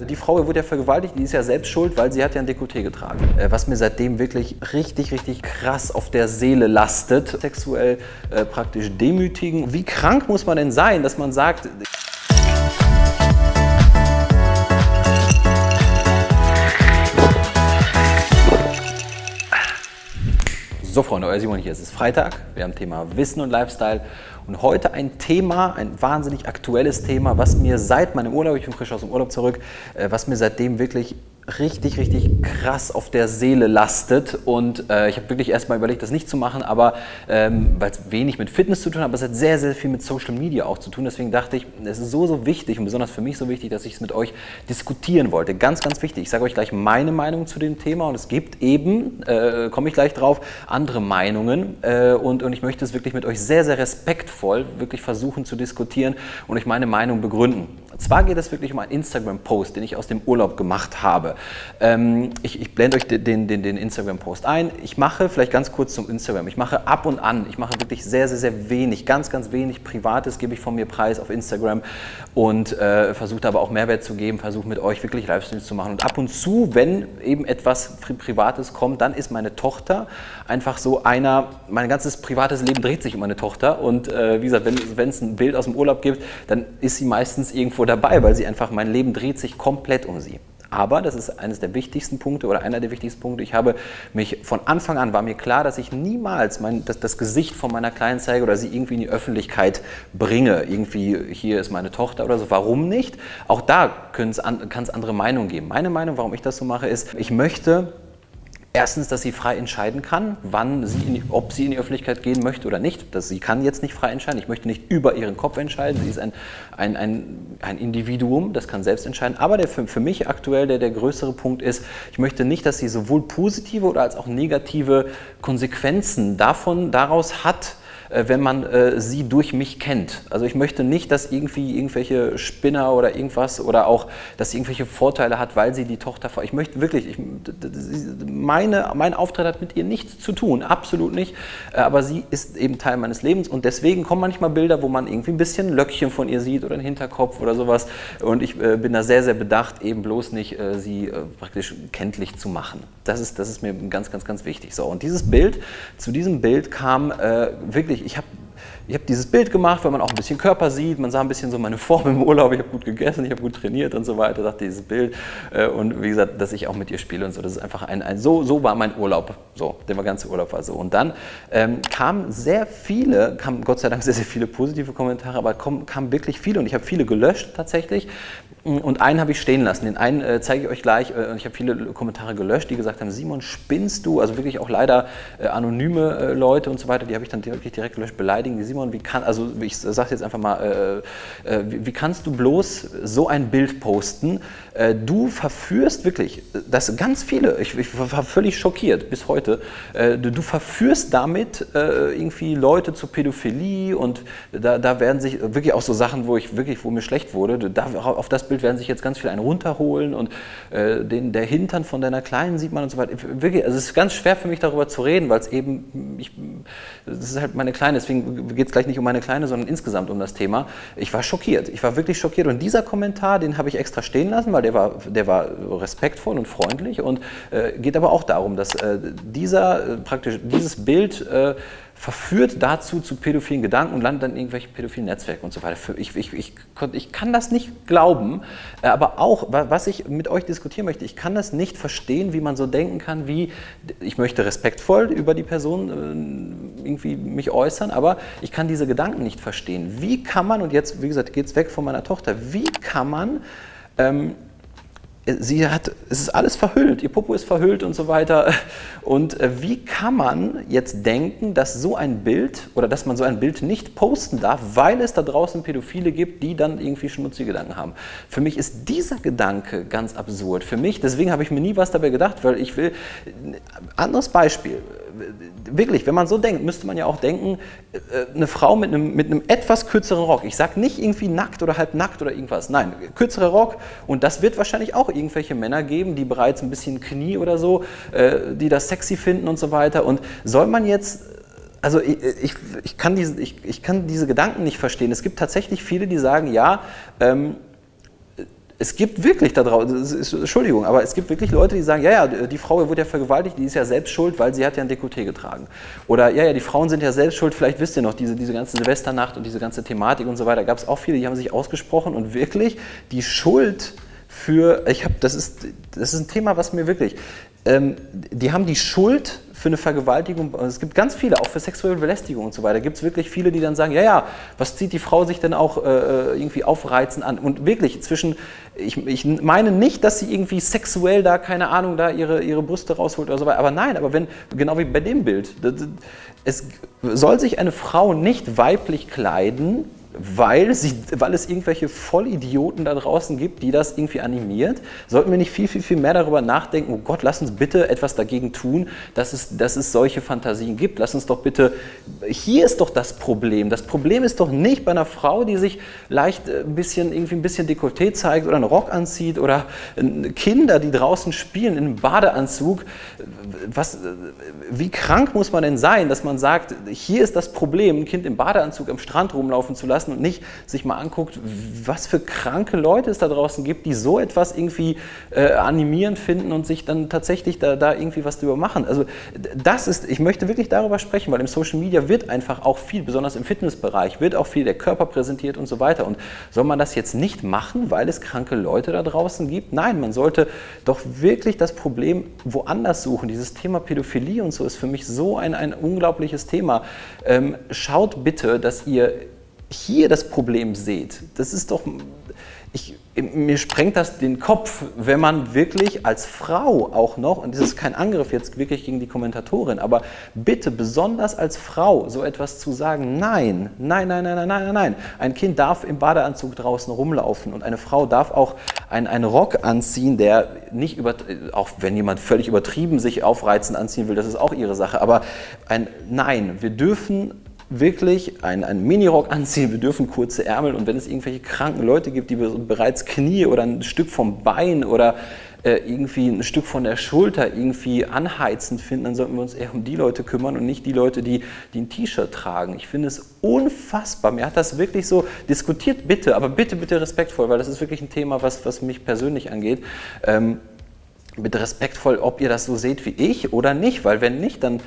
Die Frau wurde ja vergewaltigt, die ist ja selbst schuld, weil sie hat ja ein Dekolleté getragen. Äh, was mir seitdem wirklich richtig, richtig krass auf der Seele lastet. Sexuell äh, praktisch demütigen. Wie krank muss man denn sein, dass man sagt... So Freunde, euer Simon hier. Es ist Freitag, wir haben Thema Wissen und Lifestyle und heute ein Thema, ein wahnsinnig aktuelles Thema, was mir seit meinem Urlaub, ich bin frisch aus dem Urlaub zurück, äh, was mir seitdem wirklich richtig, richtig krass auf der Seele lastet. Und äh, ich habe wirklich erstmal überlegt, das nicht zu machen, aber ähm, weil es wenig mit Fitness zu tun hat, aber es hat sehr, sehr viel mit Social Media auch zu tun. Deswegen dachte ich, es ist so, so wichtig und besonders für mich so wichtig, dass ich es mit euch diskutieren wollte. Ganz, ganz wichtig. Ich sage euch gleich meine Meinung zu dem Thema und es gibt eben, äh, komme ich gleich drauf, andere Meinungen. Äh, und, und ich möchte es wirklich mit euch sehr, sehr respektvoll wirklich versuchen zu diskutieren und euch meine Meinung begründen. Und zwar geht es wirklich um einen Instagram-Post, den ich aus dem Urlaub gemacht habe. Ähm, ich, ich, blende euch den, den, den Instagram-Post ein. Ich mache vielleicht ganz kurz zum Instagram. Ich mache ab und an, ich mache wirklich sehr, sehr, sehr wenig, ganz, ganz wenig Privates gebe ich von mir preis auf Instagram und äh, versuche aber auch Mehrwert zu geben, versuche mit euch wirklich Livestreams zu machen. Und ab und zu, wenn eben etwas Privates kommt, dann ist meine Tochter einfach so einer, mein ganzes privates Leben dreht sich um meine Tochter. Und äh, wie gesagt, wenn es ein Bild aus dem Urlaub gibt, dann ist sie meistens irgendwo dabei, weil sie einfach, mein Leben dreht sich komplett um sie. Aber, das ist eines der wichtigsten Punkte oder einer der wichtigsten Punkte, ich habe mich von Anfang an, war mir klar, dass ich niemals mein, das, das Gesicht von meiner Kleinen zeige oder sie irgendwie in die Öffentlichkeit bringe. Irgendwie, hier ist meine Tochter oder so. Warum nicht? Auch da kann es andere Meinungen geben. Meine Meinung, warum ich das so mache, ist, ich möchte Erstens, dass sie frei entscheiden kann, wann sie in, ob sie in die Öffentlichkeit gehen möchte oder nicht. Das, sie kann jetzt nicht frei entscheiden. Ich möchte nicht über ihren Kopf entscheiden. Sie ist ein, ein, ein, ein Individuum, das kann selbst entscheiden. Aber der, für, mich aktuell der, der größere Punkt ist, ich möchte nicht, dass sie sowohl positive oder als auch negative Konsequenzen davon, daraus hat, wenn man äh, sie durch mich kennt. Also ich möchte nicht, dass irgendwie irgendwelche Spinner oder irgendwas oder auch, dass sie irgendwelche Vorteile hat, weil sie die Tochter... Ich möchte wirklich, ich, meine, mein Auftritt hat mit ihr nichts zu tun, absolut nicht. Äh, aber sie ist eben Teil meines Lebens und deswegen kommen manchmal Bilder, wo man irgendwie ein bisschen Löckchen von ihr sieht oder einen Hinterkopf oder sowas. Und ich äh, bin da sehr, sehr bedacht, eben bloß nicht äh, sie äh, praktisch kenntlich zu machen. Das ist, das ist mir ganz, ganz, ganz wichtig. So, und dieses Bild, zu diesem Bild kam wirklich, ich habe ich hab dieses Bild gemacht, weil man auch ein bisschen Körper sieht, man sah ein bisschen so meine Form im Urlaub, ich habe gut gegessen, ich habe gut trainiert und so weiter, dachte dieses Bild äh, und wie gesagt, dass ich auch mit ihr spiele und so, das ist einfach ein, ein so, so war mein Urlaub, so, der ganze Urlaub war so. Und dann ähm, kamen sehr viele, kamen Gott sei Dank sehr, sehr viele positive Kommentare, aber kamen wirklich viele und ich habe viele gelöscht tatsächlich, und einen habe ich stehen lassen. Den einen äh, zeige ich euch gleich. Äh, ich habe viele Kommentare gelöscht, die gesagt haben, Simon, spinnst du? Also wirklich auch leider äh, anonyme äh, Leute und so weiter, die habe ich dann wirklich direkt gelöscht, beleidigen. Die Simon, wie kann, also ich sage jetzt einfach mal, äh, äh, wie, wie, kannst du bloß so ein Bild posten? du verführst wirklich, das ganz viele, ich, ich war völlig schockiert bis heute, du, du, verführst damit irgendwie Leute zur Pädophilie und da, da werden sich wirklich auch so Sachen, wo ich wirklich, wo mir schlecht wurde, da, auf das Bild Bild werden sich jetzt ganz viele einen runterholen und äh, den, der Hintern von deiner Kleinen sieht man und so weiter. Wirklich, also es ist ganz schwer für mich darüber zu reden, weil es eben, ich, das ist halt meine Kleine, deswegen geht es gleich nicht um meine Kleine, sondern insgesamt um das Thema. Ich war schockiert, ich war wirklich schockiert. Und dieser Kommentar, den habe ich extra stehen lassen, weil der war, der war respektvoll und freundlich. Und äh, geht aber auch darum, dass äh, dieser, äh, praktisch dieses Bild äh, verführt dazu zu pädophilen Gedanken und landet dann in irgendwelchen pädophilen Netzwerken und so weiter. Ich, ich, ich, ich kann das nicht glauben, äh, aber auch, was ich mit euch diskutieren möchte, ich kann das nicht verstehen, wie man so denken kann, wie, ich möchte respektvoll über die Person äh, irgendwie mich äußern, aber ich kann diese Gedanken nicht verstehen. Wie kann man, und jetzt, wie gesagt, geht es weg von meiner Tochter, wie kann man ähm, sie hat, es ist alles verhüllt, ihr Popo ist verhüllt und so weiter. Und äh, wie kann man jetzt denken, dass so ein Bild oder dass man so ein Bild nicht posten darf, weil es da draußen Pädophile gibt, die dann irgendwie schmutzige Gedanken haben? Für mich ist dieser Gedanke ganz absurd. Für mich, deswegen habe ich mir nie was dabei gedacht, weil ich will, anderes Beispiel, wirklich, wenn man so denkt, müsste man ja auch denken, äh, eine Frau mit einem, mit einem etwas kürzeren Rock, ich sage nicht irgendwie nackt oder halb nackt oder irgendwas, nein, kürzerer Rock. Und das wird wahrscheinlich auch irgendwelche Männer geben, die bereits ein bisschen Knie oder so, äh, die das sexy finden und so weiter. Und soll man jetzt also ich, ich, ich, kann diese, ich, kann diese Gedanken nicht verstehen. Es gibt tatsächlich viele, die sagen, ja, ähm, es gibt wirklich da draußen, Entschuldigung, aber es gibt wirklich Leute, die sagen, ja, ja, die Frau wurde ja vergewaltigt, die ist ja selbst schuld, weil sie hat ja ein Dekolleté getragen. Oder ja, ja, die Frauen sind ja selbst schuld, vielleicht wisst ihr noch, diese, diese ganze Silvesternacht und diese ganze Thematik und so weiter, gab es auch viele, die haben sich ausgesprochen und wirklich die Schuld für, ich habe, das ist, das ist ein Thema, was mir wirklich, ähm, die haben die Schuld für eine Vergewaltigung, es gibt ganz viele, auch für sexuelle Belästigung und so weiter, gibt es wirklich viele, die dann sagen, ja, ja, was zieht die Frau sich denn auch äh, äh, irgendwie aufreizen an? Und wirklich zwischen, ich, ich, meine nicht, dass sie irgendwie sexuell da, keine Ahnung, da ihre, ihre Brüste rausholt oder so weiter, aber nein, aber wenn, genau wie bei dem Bild, es soll sich eine Frau nicht weiblich kleiden, weil, sie, weil es irgendwelche Vollidioten da draußen gibt, die das irgendwie animiert, sollten wir nicht viel, viel, viel mehr darüber nachdenken, oh Gott, lass uns bitte etwas dagegen tun, dass es, dass es solche Fantasien gibt. Lass uns doch bitte, hier ist doch das Problem. Das Problem ist doch nicht bei einer Frau, die sich leicht äh, ein bisschen, irgendwie ein bisschen Dekolleté zeigt oder einen Rock anzieht oder Kinder, die draußen spielen in einem Badeanzug. Was, wie krank muss man denn sein, dass man sagt, hier ist das Problem, ein Kind im Badeanzug am Strand rumlaufen zu lassen, lassen und nicht sich mal anguckt, was für kranke Leute es da draußen gibt, die so etwas irgendwie äh, animierend finden und sich dann tatsächlich da, da irgendwie was drüber machen. Also das ist, ich möchte wirklich darüber sprechen, weil im Social Media wird einfach auch viel, besonders im Fitnessbereich, wird auch viel der Körper präsentiert und so weiter. Und soll man das jetzt nicht machen, weil es kranke Leute da draußen gibt? Nein, man sollte doch wirklich das Problem woanders suchen. Dieses Thema Pädophilie und so ist für mich so ein, ein unglaubliches Thema. Ähm, schaut bitte, dass ihr hier das Problem seht, das ist doch, ich, mir sprengt das den Kopf, wenn man wirklich als Frau auch noch, und das ist kein Angriff jetzt wirklich gegen die Kommentatorin, aber bitte besonders als Frau so etwas zu sagen, nein, nein, nein, nein, nein, nein, nein. Ein Kind darf im Badeanzug draußen rumlaufen und eine Frau darf auch einen Rock anziehen, der nicht über, auch wenn jemand völlig übertrieben sich aufreizend anziehen will, das ist auch ihre Sache, aber ein Nein, wir dürfen wirklich einen, einen Minirock anziehen, wir dürfen kurze Ärmel und wenn es irgendwelche kranken Leute gibt, die bereits Knie oder ein Stück vom Bein oder äh, irgendwie ein Stück von der Schulter irgendwie anheizend finden, dann sollten wir uns eher um die Leute kümmern und nicht die Leute, die, die ein T-Shirt tragen. Ich finde es unfassbar. Mir hat das wirklich so diskutiert, bitte, aber bitte, bitte respektvoll, weil das ist wirklich ein Thema, was, was mich persönlich angeht. Ähm, bitte respektvoll, ob ihr das so seht wie ich oder nicht, weil wenn nicht, dann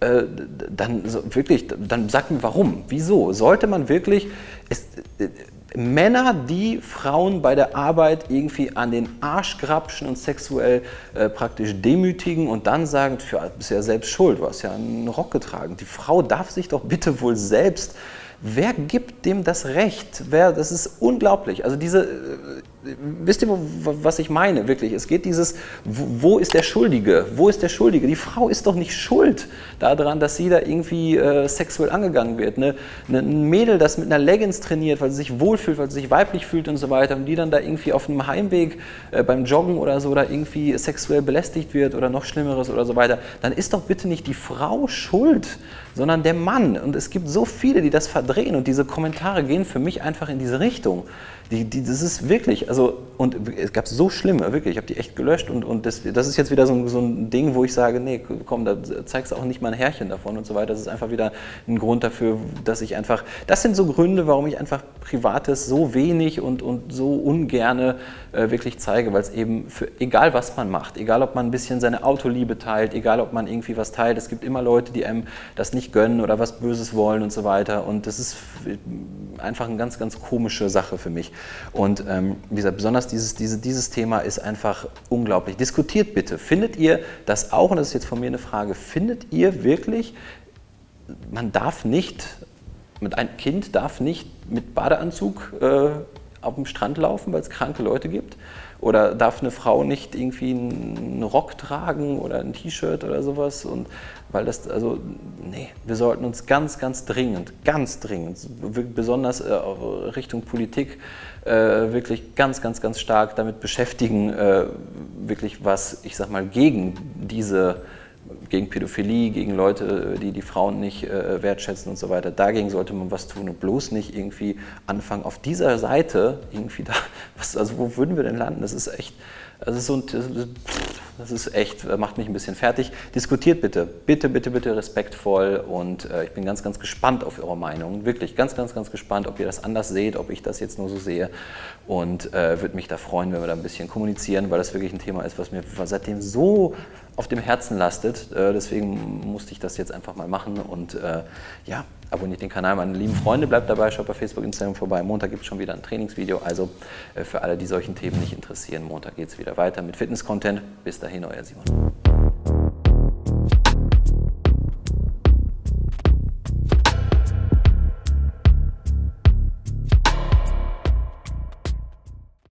äh, dann so, wirklich, dann sagt mir warum, wieso? Sollte man wirklich, ist, äh, Männer, die Frauen bei der Arbeit irgendwie an den Arsch grapschen und sexuell äh, praktisch demütigen und dann sagen, du bist ja selbst schuld, du hast ja einen Rock getragen. Die Frau darf sich doch bitte wohl selbst Wer gibt dem das Recht? Wer, das ist unglaublich. Also diese, äh, wisst ihr, was ich meine? Wirklich, es geht dieses, wo ist der Schuldige? Wo ist der Schuldige? Die Frau ist doch nicht schuld daran, dass sie da irgendwie äh, sexuell angegangen wird. Ne? Ein Mädel, das mit einer Leggings trainiert, weil sie sich wohlfühlt, weil sie sich weiblich fühlt und so weiter und die dann da irgendwie auf einem Heimweg äh, beim Joggen oder so da irgendwie sexuell belästigt wird oder noch Schlimmeres oder so weiter, dann ist doch bitte nicht die Frau schuld, sondern der Mann. Und es gibt so viele, die das verdrehen und diese Kommentare gehen für mich einfach in diese Richtung. Die, die, das ist wirklich, also, und es gab so schlimme, wirklich, ich habe die echt gelöscht und, und das, das ist jetzt wieder so, so, ein Ding, wo ich sage, nee, komm, da zeigst du auch nicht mal ein Härchen davon und so weiter. Das ist einfach wieder ein Grund dafür, dass ich einfach, das sind so Gründe, warum ich einfach Privates so wenig und, und so ungerne äh, wirklich zeige, weil es eben für, egal was man macht, egal ob man ein bisschen seine Autoliebe teilt, egal ob man irgendwie was teilt, es gibt immer Leute, die einem das nicht gönnen oder was Böses wollen und so weiter und das ist einfach eine ganz, ganz komische Sache für mich. Und ähm, wie gesagt, besonders dieses, diese, dieses Thema ist einfach unglaublich. Diskutiert bitte. Findet ihr das auch, und das ist jetzt von mir eine Frage, findet ihr wirklich, man darf nicht, mit einem Kind darf nicht mit Badeanzug äh, auf dem Strand laufen, weil es kranke Leute gibt? Oder darf eine Frau nicht irgendwie einen Rock tragen oder ein T-Shirt oder sowas? Und weil das, also, nee, wir sollten uns ganz, ganz dringend, ganz dringend, besonders äh, Richtung Politik, äh, wirklich ganz, ganz, ganz stark damit beschäftigen, äh, wirklich was, ich sag mal, gegen diese gegen Pädophilie, gegen Leute, die die Frauen nicht äh, wertschätzen und so weiter. Dagegen sollte man was tun und bloß nicht irgendwie anfangen, auf dieser Seite irgendwie da, was, also wo würden wir denn landen? Das ist echt, also so ein, Das ist echt, macht mich ein bisschen fertig. Diskutiert bitte, bitte, bitte, bitte respektvoll und äh, ich bin ganz, ganz gespannt auf eure Meinung. Wirklich ganz, ganz, ganz gespannt, ob ihr das anders seht, ob ich das jetzt nur so sehe und äh, würde mich da freuen, wenn wir da ein bisschen kommunizieren, weil das wirklich ein Thema ist, was mir seitdem so auf dem Herzen lastet. Äh, deswegen musste ich das jetzt einfach mal machen und äh, ja, abonniert den Kanal, meine lieben Freunde, bleibt dabei, schaut bei Facebook, Instagram vorbei. Montag gibt es schon wieder ein Trainingsvideo, also äh, für alle, die solchen Themen nicht interessieren, Montag geht es wieder weiter mit Fitness-Content. Bis dahin, euer Simon.